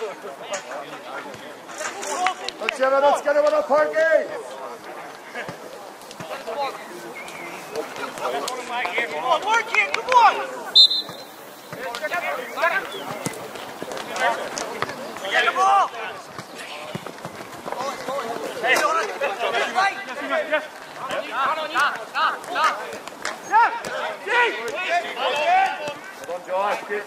Let's get it, let's get it with a parky! Come on, work it, come on! Get the ball! Hey, right! Come on, Josh. Keep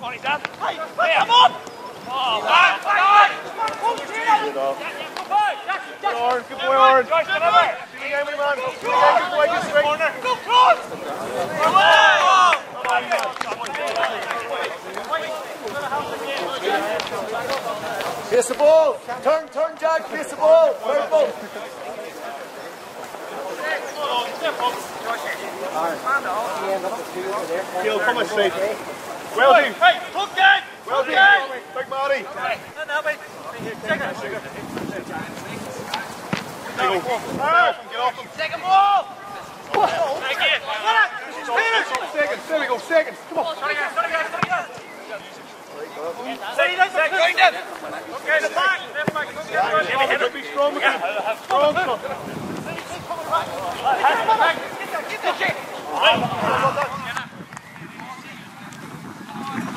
Come on! Orange, good boy, Orange. Good game, wee man. Good game, good boy, good straight. Go cross! Pace the ball. Turn, turn, Jack. Pace the ball. Turn the ball. Gil, come on, straight. Well done. Hey, hook that! Well done. Big Marty. Get off him. Second ball! Seconds. There we go. Seconds. Come on. Okay, the back! Left back, go get it. Be strong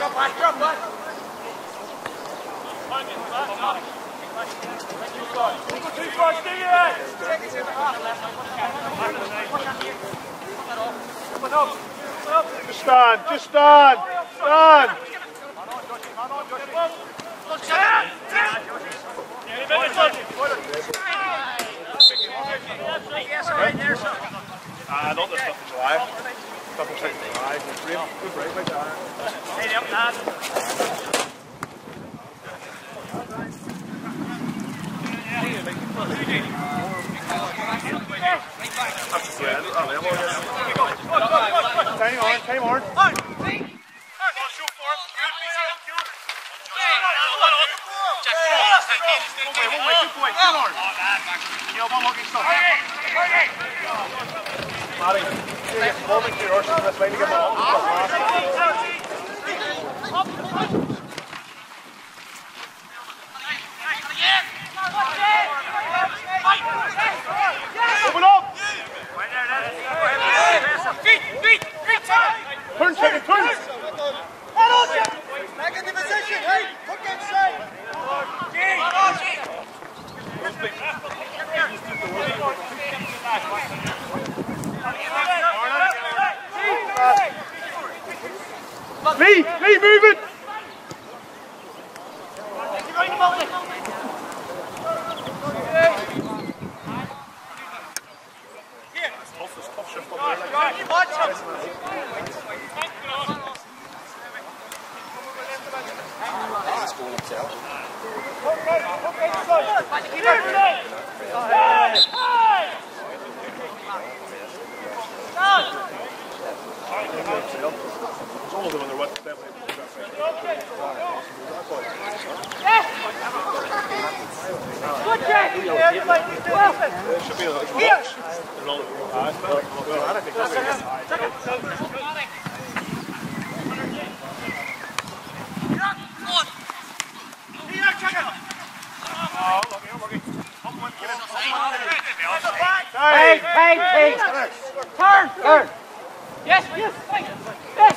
Come on! Just stand. Just stand. Stand. Ah, not the stuff is live. Stuff is live. Good break. Good break, my dad. Time on, time on. Marty, you get moment to your this way to get my Open up! Turn, second, turn! Back into position, hey! Hook inside! Lee, Lee, move it! It's almost when they're wet. There should be a box. There's all the eyes. Well, I don't! Turn, turn! Yes, yes, yes!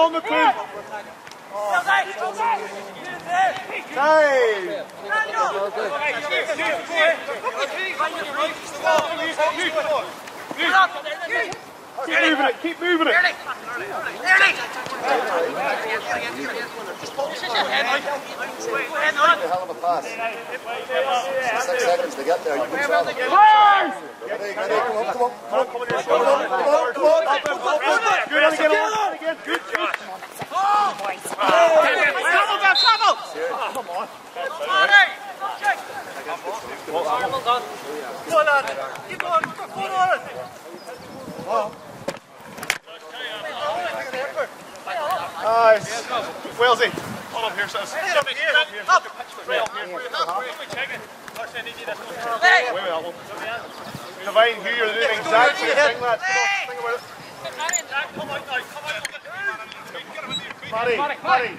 on the pin. Hey! Keep moving it, keep moving it. hell of a pass. Six seconds to get there. You can tell. Ready, ready, come on, come on. Come on, come on, come on, Come on, come on, come on. Up, up, up, up. Good, and again, on, again. Good, good. Nice. Wellsy. Hold up here, sis. Wait, wait, Alvin. Divine Hugh, you're doing the exact same thing, lads. Come on, think about it. Matty, Matty,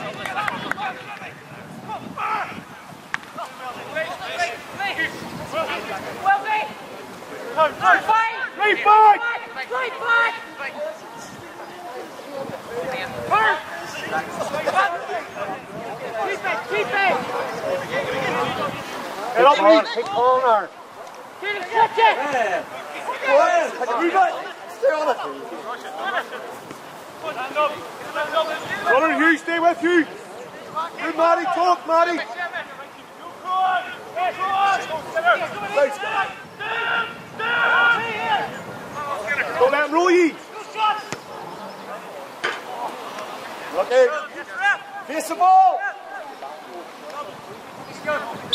On? Right back. Head up. Take corner. Move it. Stay it. Stay with you. Good, Matty. Talk, Matty. Don't let him roll you. Okay. Face the ball. Step,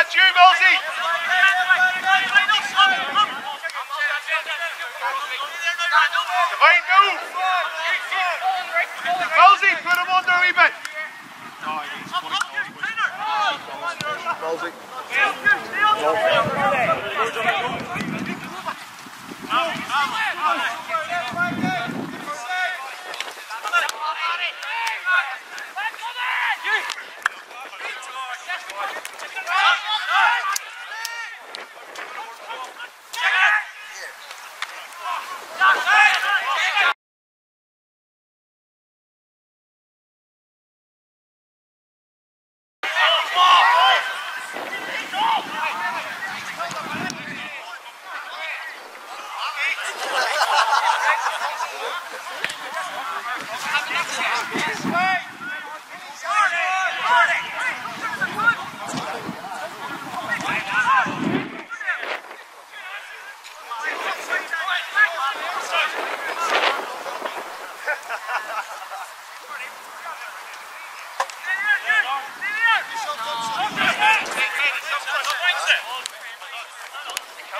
that's you, Bolsey. Divine, move. Bolsey, put him under a wee bit. Ballsy. Square on. Keep working, keep working. This way. Let's go home, man. Divide, divide, divide. Here, take it, come on.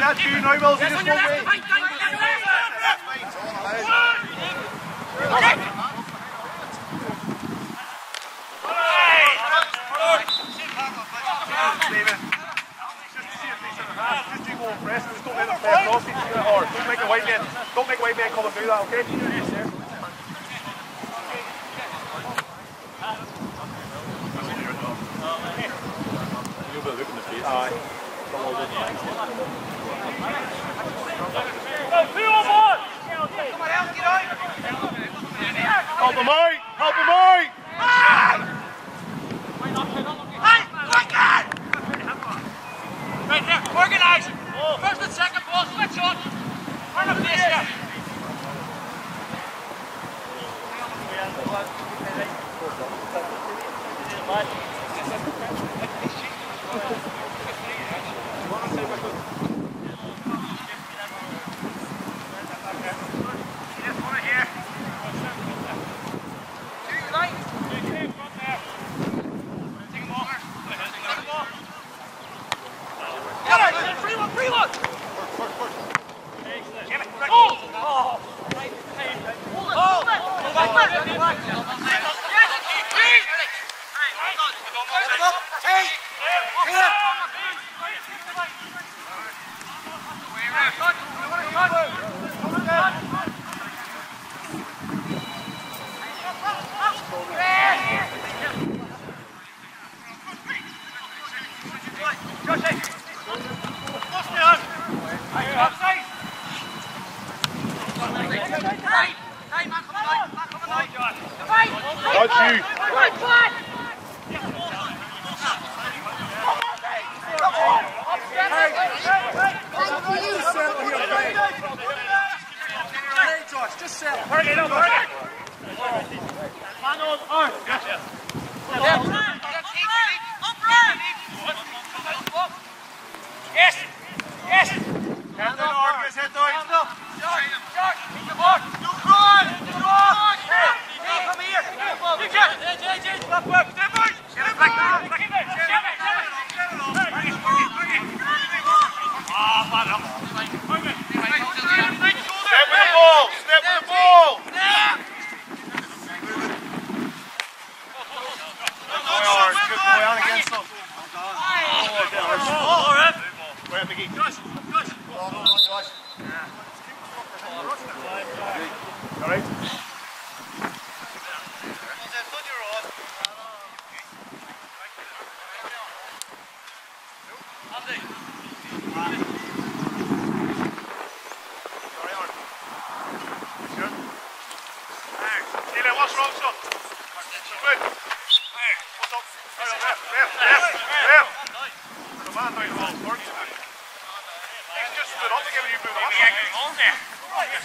that's you, no, Bolsey, just one way. Stephen. Just to see if these are half, just do more press, just don't let them play across each other hard. Don't make a white man, don't make a white man come and do that, okay? Help him out! Help him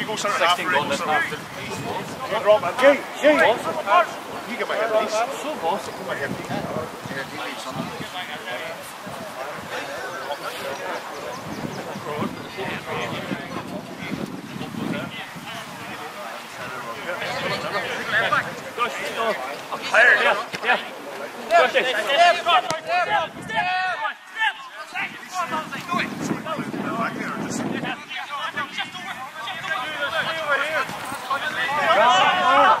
You go centre half. Great, go centre half. You drop it. Gay, gay. You get my head piece. So boss. Get my head piece. Back there, just Keep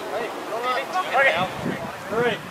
Okay. Three.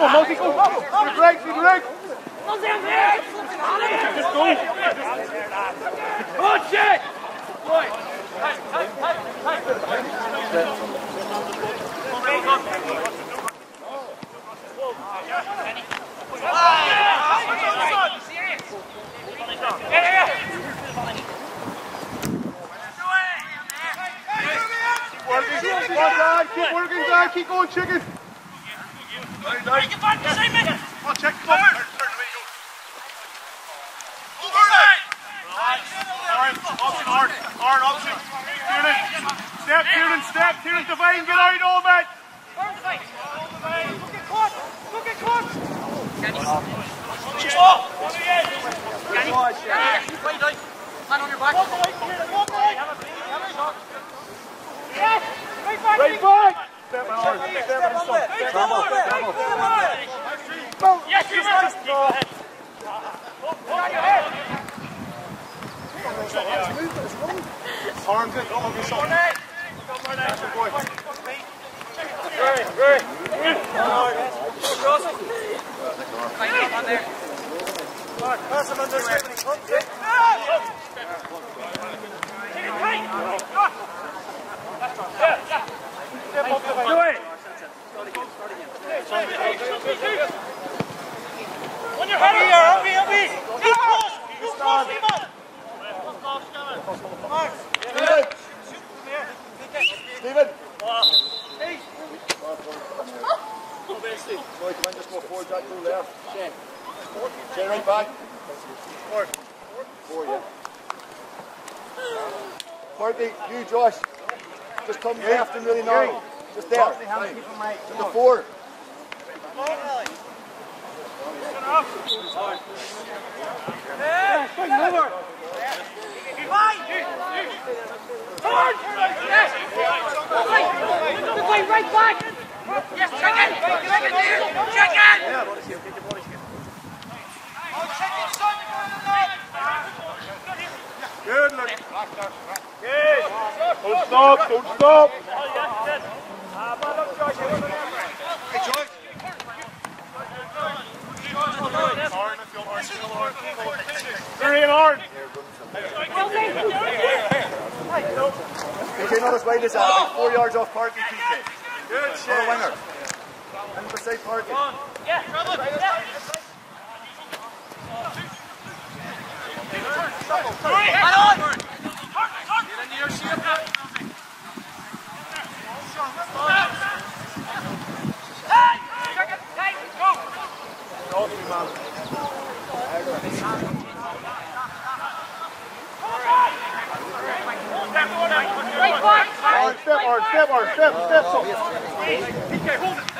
Come on, Multi, go. Feed the leg, feed the leg. Just go. Working, one side, keep working, Dad, keep going, chicken. Nice, nice. Oh, check, come on. Alright, option, hard, hard, option. Kieran, at Clark! Right back. Step my hard, step my son. Travel, travel. Yes, you must. Go ahead. Arms in, don't be son. Pass him under Just come left and really normal. Just there. To the four. Good, Don't stop. Very hard. PK, not as wide as that. Four yards off Parky, PK. Good On a winger. And beside Parky. Right back! Hard step, hard step, hard step, step. So. Come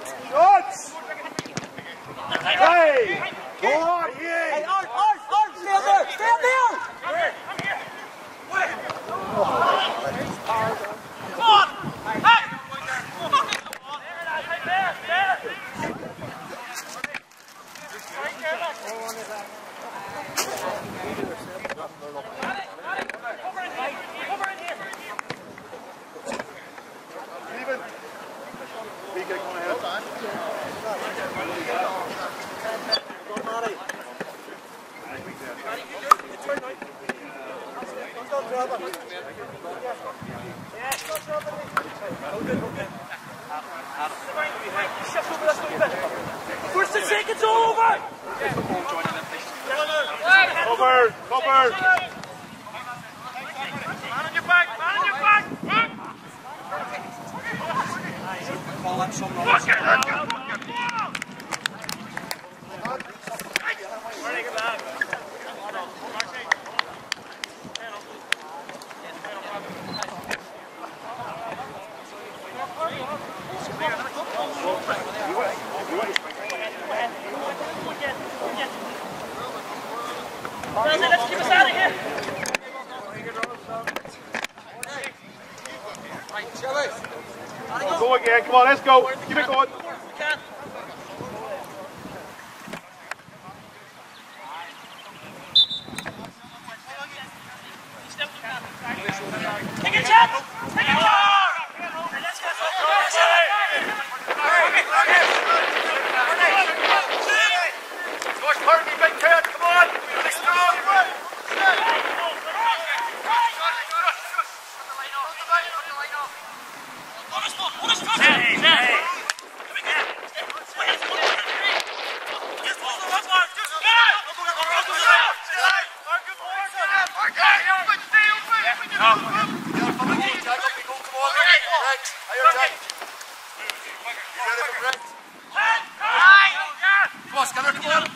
Hey! Go on, yeah! Art, Art, Art, stand there, stand there! Steven. BK, come ahead. First and second's over! Cover, cover. Man on your back, man on your back! Fuck it! Chelsea, let's keep us out of here. Go again, come on, let's go. Keep it going. We can. Take a chance! Take a chance! Let's go! George Party, big cat, come on. Let's go. Hey, hey. Come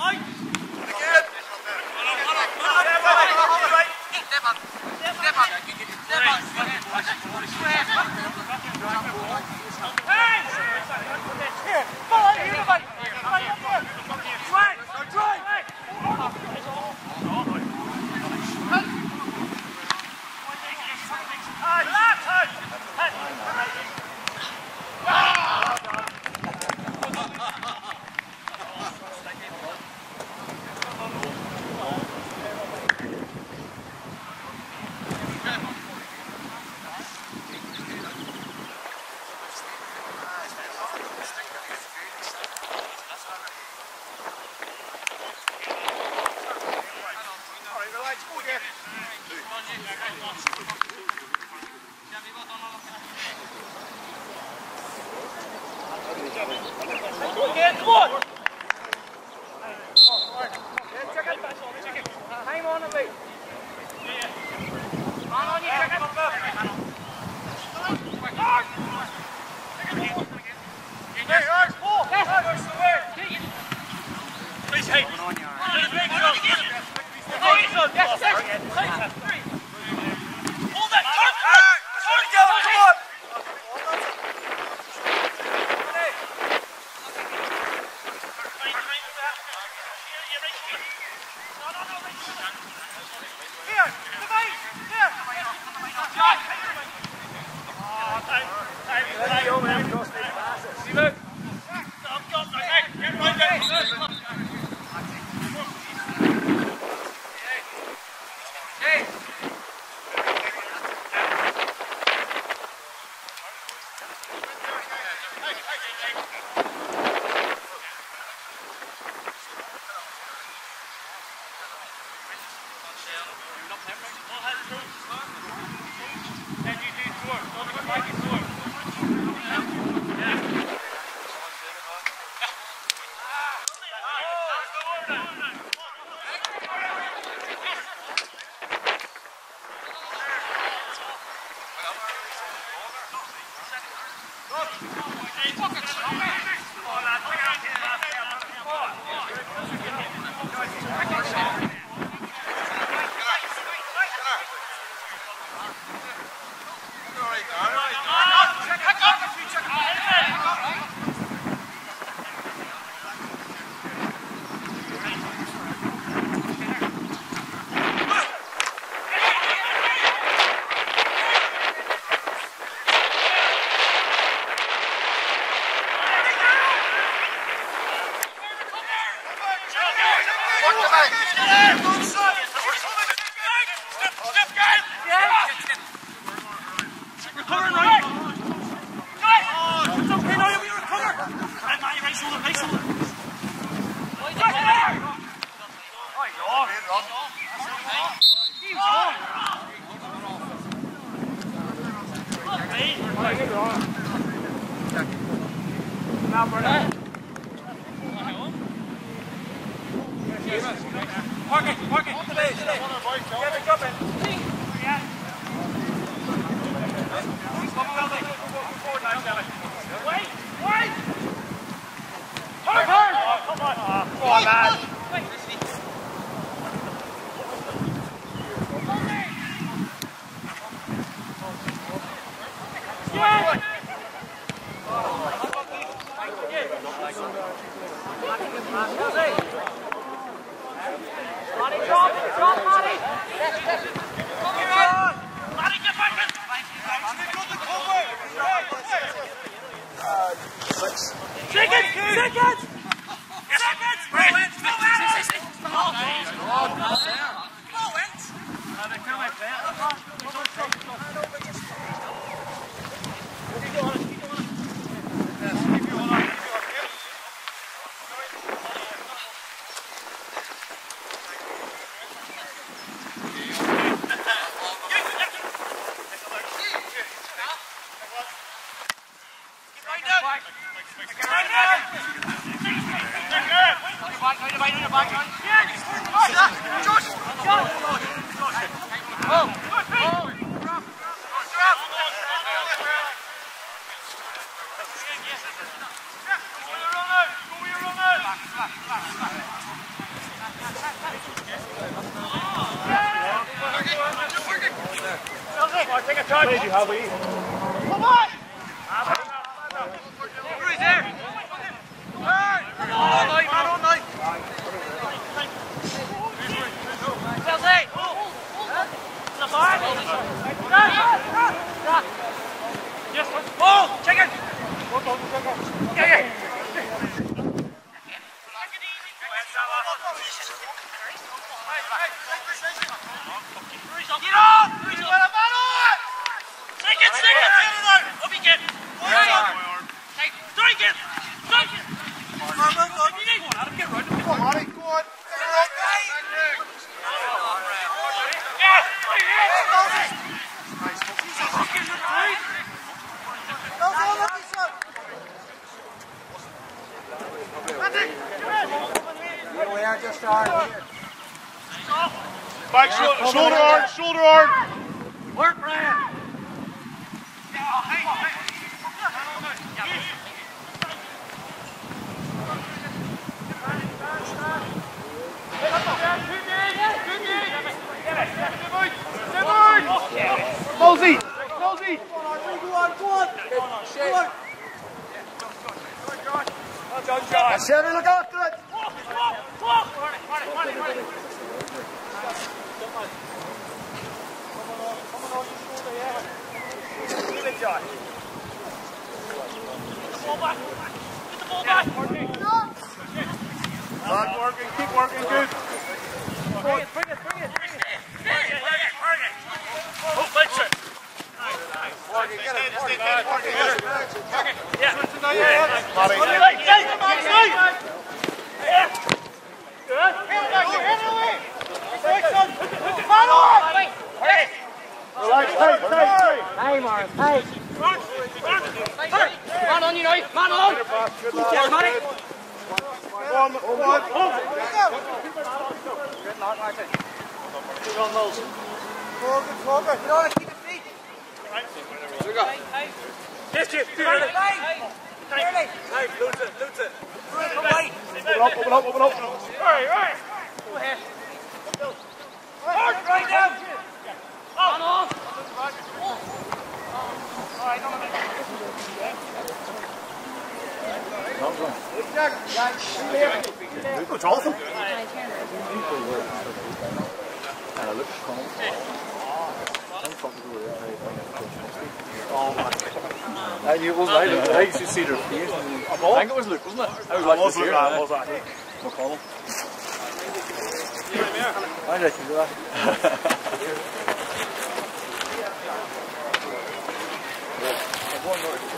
Right.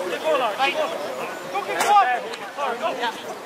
Kom, kom, kom. Kom, kom.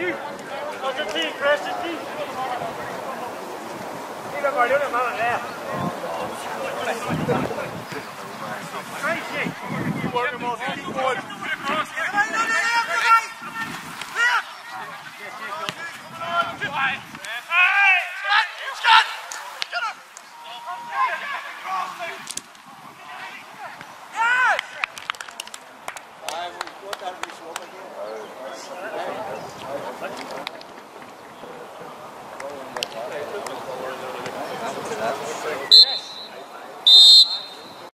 you. That's your team, Chris. Your team. Mira, guardió la mano, yeah. Crazy. You work the most. That's sick.